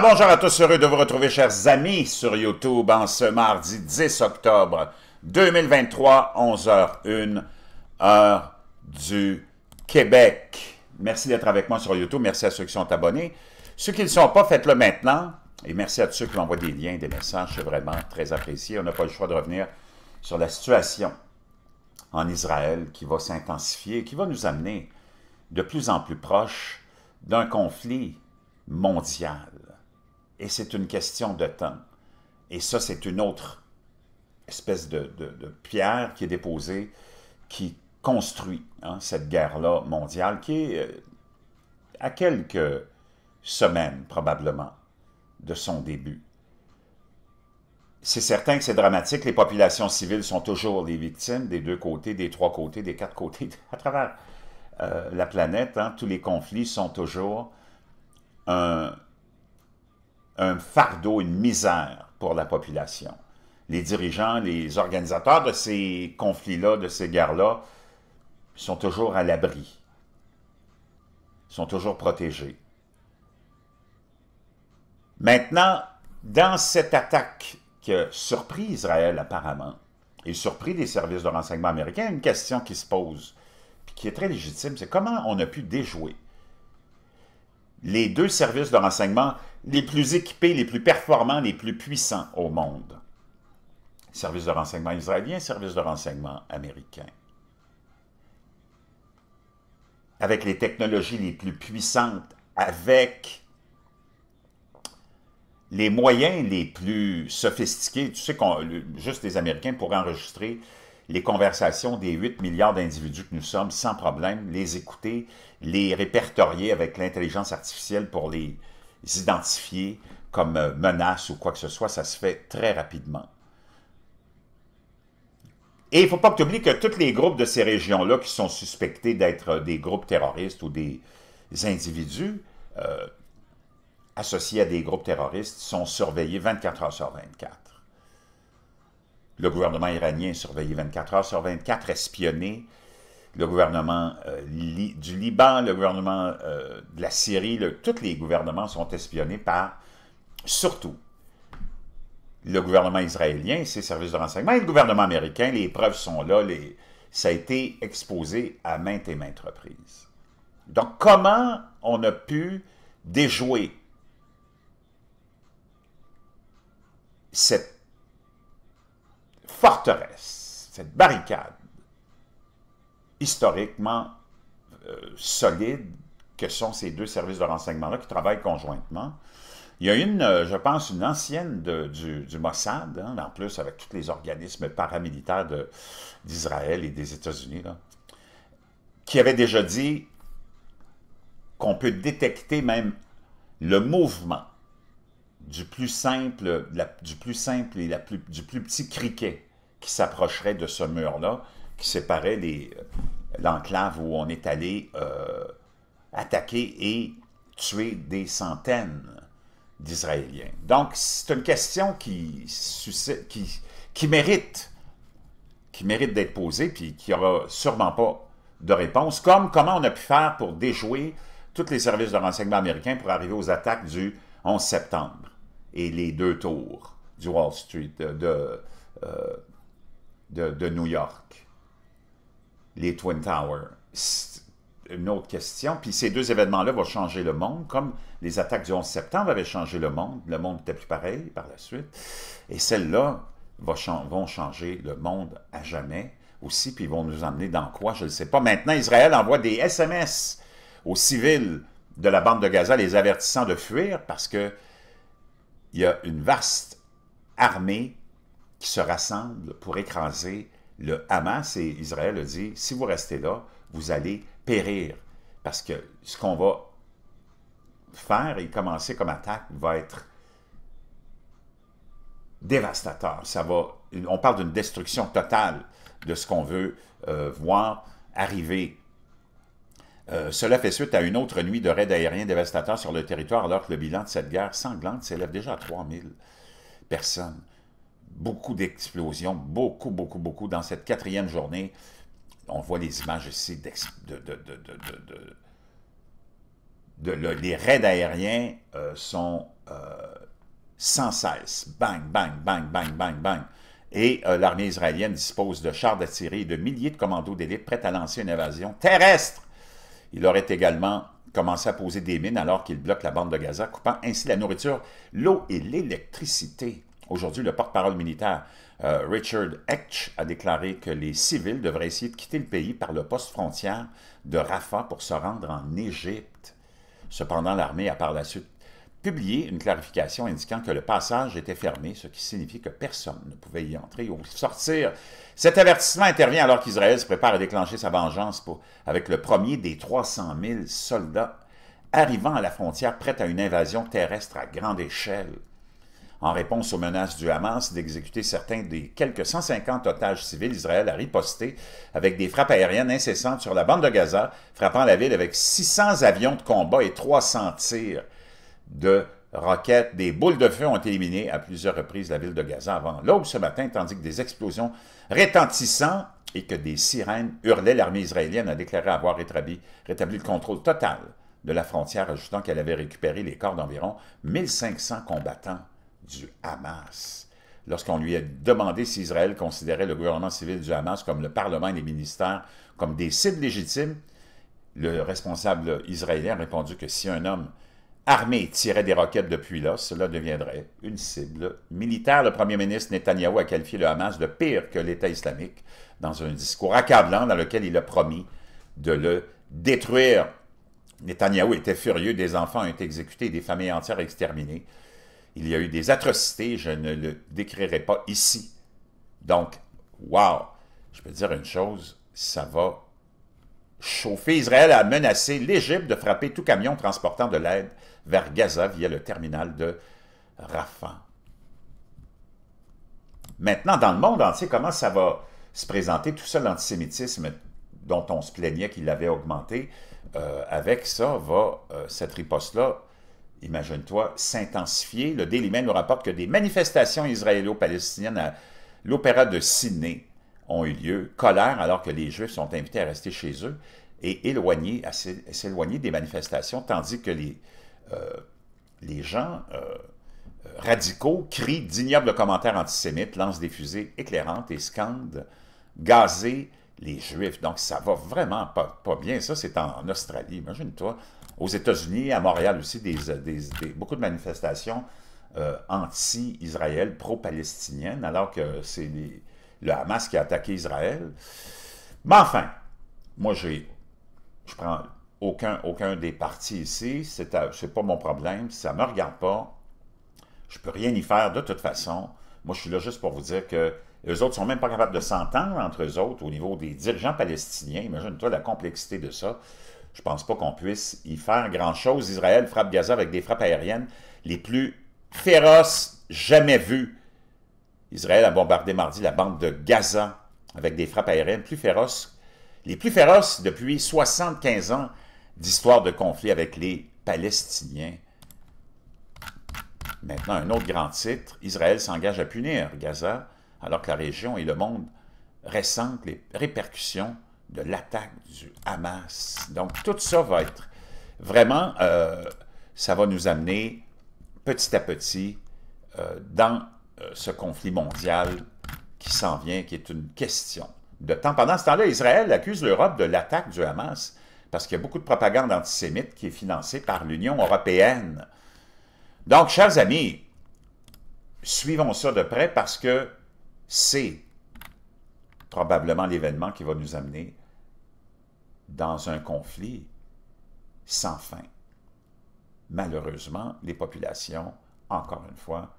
bonjour à tous, heureux de vous retrouver, chers amis, sur YouTube en ce mardi 10 octobre 2023, 11h01, heure du Québec. Merci d'être avec moi sur YouTube, merci à ceux qui sont abonnés. Ceux qui ne sont pas, faites-le maintenant. Et merci à tous ceux qui m'envoient des liens, des messages, c'est vraiment très apprécié. On n'a pas le choix de revenir sur la situation en Israël qui va s'intensifier, qui va nous amener de plus en plus proche d'un conflit mondial. Et c'est une question de temps. Et ça, c'est une autre espèce de, pierre qui est déposée, qui construit hein, cette guerre-là mondiale, qui est euh, à quelques semaines, probablement, de son début. C'est certain que c'est dramatique. Les populations civiles sont toujours les victimes des deux côtés, des trois côtés, des quatre côtés, à travers euh, la planète. Hein. tous les conflits sont toujours un, fardeau, une misère pour la population. Les dirigeants, les organisateurs de ces conflits-là, de ces guerres-là, sont toujours à l'abri, sont toujours protégés. Maintenant, dans cette attaque qui a surpris Israël apparemment, et surpris les services de renseignement américains, une question qui se pose, qui est très légitime, c'est comment on a pu déjouer les deux services de renseignement les plus équipés, les plus performants, les plus puissants au monde. Service de renseignement israélien, service de renseignement américain. Avec les technologies les plus puissantes, avec les moyens les plus sophistiqués. Tu sais qu'on juste les Américains pourraient enregistrer les conversations des 8 milliards d'individus que nous sommes sans problème, les écouter, les répertorier avec l'intelligence artificielle pour les identifier comme euh, menaces ou quoi que ce soit, ça se fait très rapidement. Et il ne faut pas que tu oublies que tous les groupes de ces régions-là qui sont suspectés d'être des groupes terroristes ou des individus euh, associés à des groupes terroristes sont surveillés 24 heures sur 24. Le gouvernement iranien est surveillé 24 heures sur 24, espionné. Le gouvernement euh, du Liban, le gouvernement euh, de la Syrie, tous les gouvernements sont espionnés par, surtout, le gouvernement israélien ses services de renseignement et le gouvernement américain. Les preuves sont là, ça a été exposé à maintes et maintes reprises. Donc, comment on a pu déjouer cette forteresse, cette barricade historiquement euh, solide que sont ces deux services de renseignement-là qui travaillent conjointement. Il y a une, euh, je pense, une ancienne du, Mossad, hein, en plus avec tous les organismes paramilitaires d'Israël et des États-Unis, qui avait déjà dit qu'on peut détecter même le mouvement du plus simple, du plus simple et du plus petit criquet qui s'approcherait de ce mur-là, qui séparait l'enclave où on est allé euh, attaquer et tuer des centaines d'Israéliens. Donc, c'est une question qui, qui, qui mérite, qui mérite d'être posée, puis qui n'aura sûrement pas de réponse, comme comment on a pu faire pour déjouer tous les services de renseignement américains pour arriver aux attaques du 11 septembre et les deux tours du Wall Street, de, euh, de, New York, les Twin Towers. Une autre question. Puis ces deux événements-là vont changer le monde, comme les attaques du 11 septembre avaient changé le monde. Le monde n'était plus pareil par la suite. Et celles-là vont changer le monde à jamais aussi, puis ils vont nous emmener dans quoi, je ne sais pas. Maintenant, Israël envoie des SMS aux civils de la bande de Gaza, les avertissant de fuir, parce que il y a une vaste armée qui se rassemblent pour écraser le Hamas et Israël a dit, si vous restez là, vous allez périr. Parce que ce qu'on va faire et commencer comme attaque va être dévastateur. On parle d'une destruction totale de ce qu'on veut euh, voir arriver. Euh, cela fait suite à une autre nuit de raids aériens dévastateurs sur le territoire, alors que le bilan de cette guerre sanglante s'élève déjà à 3000 personnes beaucoup d'explosions, beaucoup, beaucoup, beaucoup. Dans cette quatrième journée, on voit les images ici de, de, les raids aériens euh, sont sans cesse. Bang, bang, bang, bang, bang, bang. Et l'armée israélienne dispose de chars d'artillerie et de milliers de commandos d'élite prêts à lancer une invasion terrestre. Il aurait également commencé à poser des mines alors qu'il bloque la bande de Gaza, coupant ainsi la nourriture, l'eau et l'électricité. Aujourd'hui, le porte-parole militaire euh, Richard Etch a déclaré que les civils devraient essayer de quitter le pays par le poste frontière de Rafah pour se rendre en Égypte. Cependant, l'armée a par la suite publié une clarification indiquant que le passage était fermé, ce qui signifie que personne ne pouvait y entrer ou sortir. Cet avertissement intervient alors qu'Israël se prépare à déclencher sa vengeance avec le premier des 300 000 soldats arrivant à la frontière prêts à une invasion terrestre à grande échelle. En réponse aux menaces du Hamas d'exécuter certains des quelques 150 otages civils, Israël a riposté avec des frappes aériennes incessantes sur la bande de Gaza, frappant la ville avec 600 avions de combat et 300 tirs de roquettes. Des boules de feu ont éliminé à plusieurs reprises la ville de Gaza avant l'aube ce matin, tandis que des explosions rétentissantes et que des sirènes hurlaient. L'armée israélienne a déclaré avoir rétabli, rétabli le contrôle total de la frontière, ajoutant qu'elle avait récupéré les corps d'environ 1500 combattants du Hamas. Lorsqu'on lui a demandé si Israël considérait le gouvernement civil du Hamas comme le Parlement et les ministères comme des cibles légitimes, le responsable israélien a répondu que si un homme armé tirait des roquettes depuis là, cela deviendrait une cible militaire. Le premier ministre Netanyahou a qualifié le Hamas de pire que l'État islamique dans un discours accablant dans lequel il a promis de le détruire. Netanyahou était furieux, des enfants ont été exécutés, des familles entières exterminées. Il y a eu des atrocités, je ne le décrirai pas ici. Donc, wow! Je peux dire une chose, ça va chauffer. Israël a menacé l'Égypte de frapper tout camion transportant de l'aide vers Gaza via le terminal de Rafah. Maintenant, dans le monde entier, comment ça va se présenter, tout ça, l'antisémitisme dont on se plaignait qu'il avait augmenté, euh, avec ça, va euh, cette riposte-là imagine-toi, s'intensifier. Le Daily Mail nous rapporte que des manifestations israélo-palestiniennes à l'Opéra de Sydney ont eu lieu, colère alors que les Juifs sont invités à rester chez eux et éloignés, à s'éloigner des manifestations, tandis que les, euh, gens euh, radicaux crient d'ignobles commentaires antisémites, lancent des fusées éclairantes et scandent « gazer les Juifs ». Donc ça va vraiment pas bien. Ça, c'est en Australie. Imagine-toi, aux États-Unis, à Montréal aussi, des, beaucoup de manifestations euh, anti-Israël, pro-palestiniennes, alors que c'est le Hamas qui a attaqué Israël. Mais enfin, moi, j'ai, je prends aucun, aucun des partis ici, c'est pas mon problème, ça ne me regarde pas, je peux rien y faire de toute façon. Moi, je suis là juste pour vous dire que les autres sont même pas capables de s'entendre entre eux autres au niveau des dirigeants palestiniens. Imagine-toi la complexité de ça. Je ne pense pas qu'on puisse y faire grand-chose. Israël frappe Gaza avec des frappes aériennes les plus féroces jamais vues. Israël a bombardé mardi la bande de Gaza avec des frappes aériennes plus féroces, les plus féroces depuis 75 ans d'histoire de conflit avec les Palestiniens. Maintenant, un autre grand titre, Israël s'engage à punir Gaza, alors que la région et le monde ressentent les répercussions de l'attaque du Hamas. Donc, tout ça va être vraiment, euh, ça va nous amener petit à petit euh, dans euh, ce conflit mondial qui s'en vient, qui est une question de temps. Pendant ce temps-là, Israël accuse l'Europe de l'attaque du Hamas parce qu'il y a beaucoup de propagande antisémite qui est financée par l'Union européenne. Donc, chers amis, suivons ça de près parce que c'est probablement l'événement qui va nous amener dans un conflit sans fin. Malheureusement, les populations, encore une fois,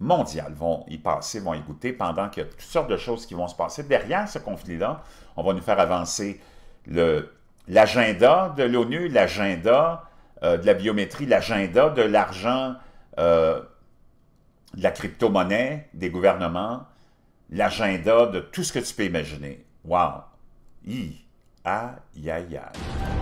mondiales vont y passer, vont y goûter, pendant qu'il y a toutes sortes de choses qui vont se passer. Derrière ce conflit-là, on va nous faire avancer l'agenda de l'ONU, l'agenda euh, de la biométrie, l'agenda de l'argent, euh, de la crypto-monnaie, des gouvernements, l'agenda de tout ce que tu peux imaginer. Wow! Ai, ai, ai.